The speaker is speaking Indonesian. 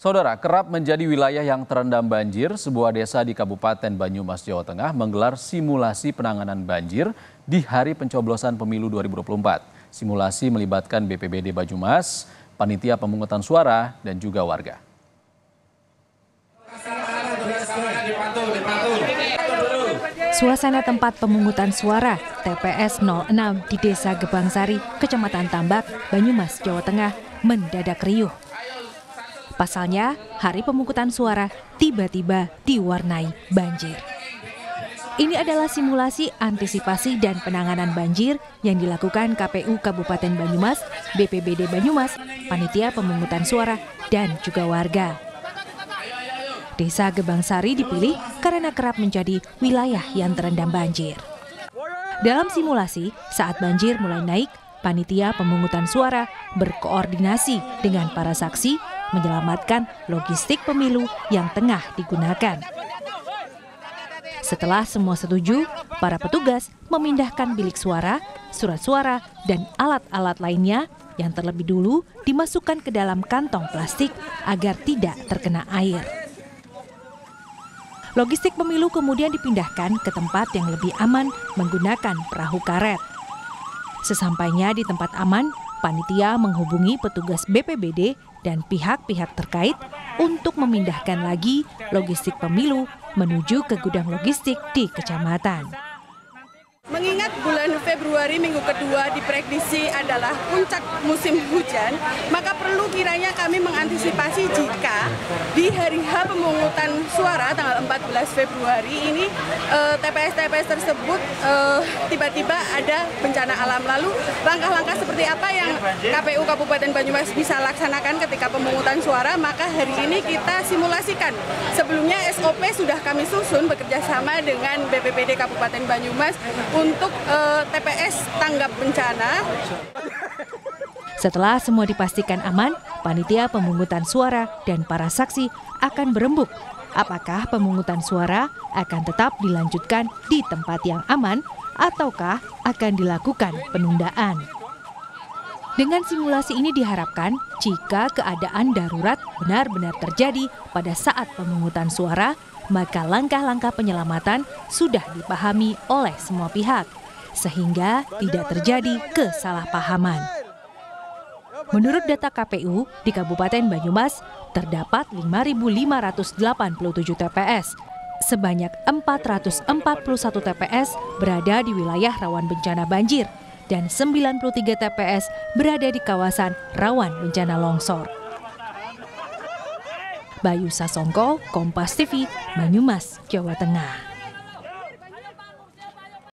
Saudara, kerap menjadi wilayah yang terendam banjir, sebuah desa di Kabupaten Banyumas, Jawa Tengah menggelar simulasi penanganan banjir di hari pencoblosan pemilu 2024. Simulasi melibatkan BPBD Banyumas, panitia pemungutan suara, dan juga warga. Suasana tempat pemungutan suara TPS 06 di Desa Gebangsari, Kecamatan Tambak, Banyumas, Jawa Tengah mendadak riuh. Pasalnya, hari pemungutan suara tiba-tiba diwarnai banjir. Ini adalah simulasi antisipasi dan penanganan banjir yang dilakukan KPU Kabupaten Banyumas, BPBD Banyumas, panitia pemungutan suara, dan juga warga. Desa Gebangsari dipilih karena kerap menjadi wilayah yang terendam banjir. Dalam simulasi, saat banjir mulai naik, panitia pemungutan suara berkoordinasi dengan para saksi menyelamatkan logistik pemilu yang tengah digunakan. Setelah semua setuju, para petugas memindahkan bilik suara, surat suara, dan alat-alat lainnya yang terlebih dulu dimasukkan ke dalam kantong plastik agar tidak terkena air. Logistik pemilu kemudian dipindahkan ke tempat yang lebih aman menggunakan perahu karet. Sesampainya di tempat aman, panitia menghubungi petugas BPBD dan pihak-pihak terkait untuk memindahkan lagi logistik pemilu menuju ke gudang logistik di kecamatan. Mengingat bulan Februari minggu kedua diprediksi adalah puncak musim hujan, maka perlu kiranya kami mengantisipasi jika di hari H pemungutan suara tanggal 14 Februari ini TPS-TPS eh, tersebut eh, tiba-tiba ada bencana alam. Lalu langkah-langkah seperti apa yang KPU Kabupaten Banyumas bisa laksanakan ketika pemungutan suara, maka hari ini kita simulasikan. Sebelumnya SOP sudah kami susun bekerja sama dengan BPBD Kabupaten Banyumas untuk uh, eh, TPS tanggap bencana. Setelah semua dipastikan aman, panitia pemungutan suara dan para saksi akan berembuk apakah pemungutan suara akan tetap dilanjutkan di tempat yang aman ataukah akan dilakukan penundaan. Dengan simulasi ini diharapkan jika keadaan darurat benar-benar terjadi pada saat pemungutan suara, maka langkah-langkah penyelamatan sudah dipahami oleh semua pihak, sehingga tidak terjadi kesalahpahaman. Menurut data KPU, di Kabupaten Banyumas terdapat 5.587 TPS. Sebanyak 441 TPS berada di wilayah rawan bencana banjir dan 93 TPS berada di kawasan rawan bencana longsor. Bayu Sasongko, Kompas TV, Banyumas, Jawa Tengah.